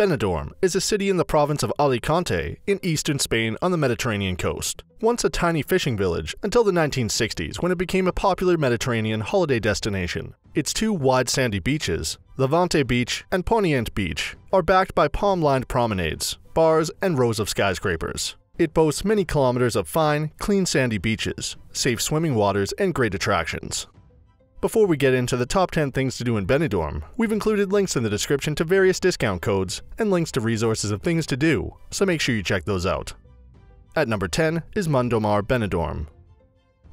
Benidorm is a city in the province of Alicante in eastern Spain on the Mediterranean coast. Once a tiny fishing village until the 1960s when it became a popular Mediterranean holiday destination. Its two wide sandy beaches, Levante Beach and Poniente Beach, are backed by palm-lined promenades, bars, and rows of skyscrapers. It boasts many kilometers of fine, clean sandy beaches, safe swimming waters, and great attractions. Before we get into the top 10 things to do in Benidorm, we've included links in the description to various discount codes and links to resources of things to do, so make sure you check those out. At number 10 is Mundomar Benidorm.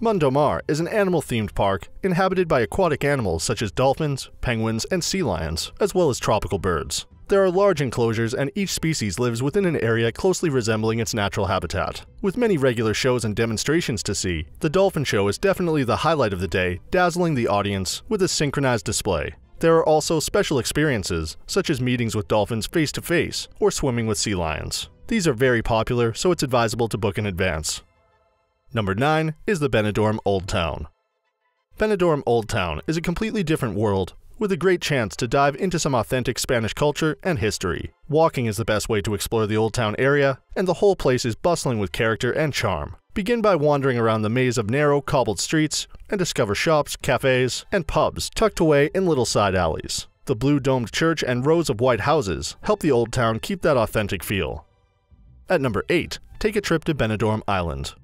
Mundomar is an animal-themed park inhabited by aquatic animals such as dolphins, penguins, and sea lions, as well as tropical birds. There are large enclosures and each species lives within an area closely resembling its natural habitat. With many regular shows and demonstrations to see, the dolphin show is definitely the highlight of the day, dazzling the audience with a synchronized display. There are also special experiences, such as meetings with dolphins face to face or swimming with sea lions. These are very popular, so it's advisable to book in advance. Number 9 is the Benidorm Old Town. Benidorm Old Town is a completely different world with a great chance to dive into some authentic Spanish culture and history. Walking is the best way to explore the Old Town area, and the whole place is bustling with character and charm. Begin by wandering around the maze of narrow, cobbled streets and discover shops, cafes, and pubs tucked away in little side alleys. The blue domed church and rows of white houses help the Old Town keep that authentic feel. At number 8, take a trip to Benidorm Island.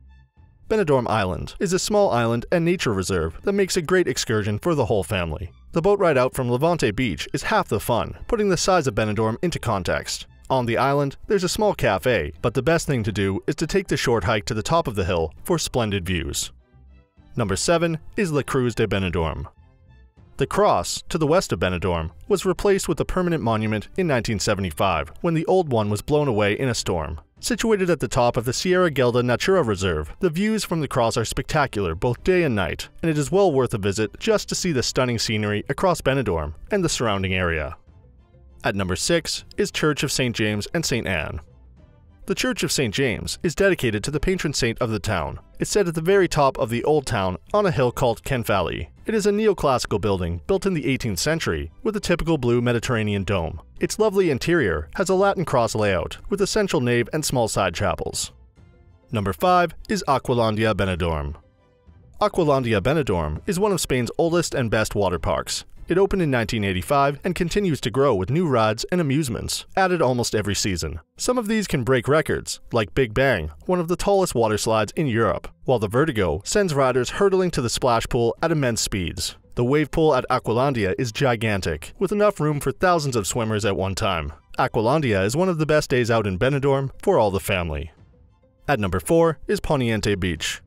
Benidorm Island is a small island and nature reserve that makes a great excursion for the whole family. The boat ride out from Levante Beach is half the fun, putting the size of Benidorm into context. On the island, there's a small cafe, but the best thing to do is to take the short hike to the top of the hill for splendid views. Number 7 is La Cruz de Benidorm. The cross, to the west of Benidorm, was replaced with a permanent monument in 1975 when the old one was blown away in a storm. Situated at the top of the Sierra Helada Natura Reserve, the views from the cross are spectacular both day and night, and it is well worth a visit just to see the stunning scenery across Benidorm and the surrounding area. At number 6 is Church of St. James and St. Anne. The Church of St. James is dedicated to the patron saint of the town. It's set at the very top of the old town on a hill called Canfali. It is a neoclassical building built in the 18th century with a typical blue Mediterranean dome. Its lovely interior has a Latin cross layout with a central nave and small side chapels. Number 5 is Aqualandia Benidorm. Aqualandia Benidorm is one of Spain's oldest and best water parks. It opened in 1985 and continues to grow with new rides and amusements, added almost every season. Some of these can break records, like Big Bang, one of the tallest water slides in Europe, while the Vertigo sends riders hurtling to the splash pool at immense speeds. The wave pool at Aqualandia is gigantic, with enough room for thousands of swimmers at one time. Aqualandia is one of the best days out in Benidorm for all the family. At number 4 is Poniente Beach.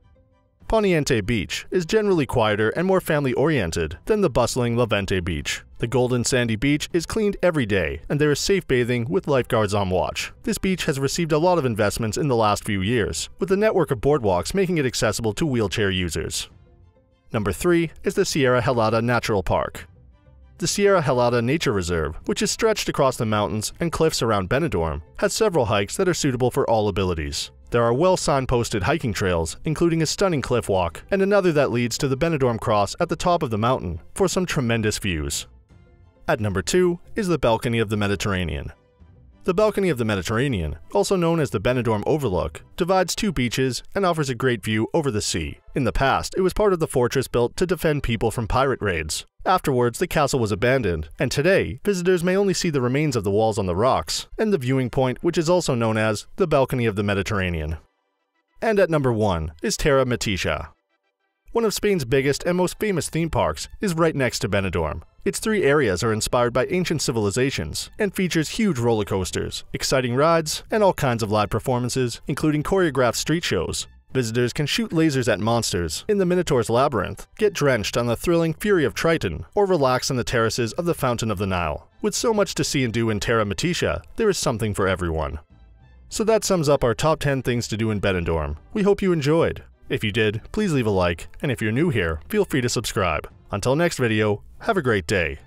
Poniente Beach is generally quieter and more family-oriented than the bustling Levante Beach. The golden sandy beach is cleaned every day, and there is safe bathing with lifeguards on watch. This beach has received a lot of investments in the last few years, with a network of boardwalks making it accessible to wheelchair users. Number 3 is the Sierra Helada Natural Park. The Sierra Helada Nature Reserve, which is stretched across the mountains and cliffs around Benidorm, has several hikes that are suitable for all abilities. There are well signposted hiking trails, including a stunning cliff walk, and another that leads to the Benidorm Cross at the top of the mountain for some tremendous views. At number 2 is the Balcony of the Mediterranean. The Balcony of the Mediterranean, also known as the Benidorm Overlook, divides two beaches and offers a great view over the sea. In the past, it was part of the fortress built to defend people from pirate raids. Afterwards, the castle was abandoned, and today, visitors may only see the remains of the walls on the rocks, and the viewing point which is also known as the Balcony of the Mediterranean. And at number 1 is Terra Mítica. One of Spain's biggest and most famous theme parks is right next to Benidorm. Its three areas are inspired by ancient civilizations and features huge roller coasters, exciting rides, and all kinds of live performances, including choreographed street shows. Visitors can shoot lasers at monsters in the Minotaur's Labyrinth, get drenched on the thrilling Fury of Triton, or relax on the terraces of the Fountain of the Nile. With so much to see and do in Terra Mítica, there is something for everyone. So that sums up our top 10 things to do in Benidorm. We hope you enjoyed. If you did, please leave a like, and if you're new here, feel free to subscribe. Until next video, have a great day.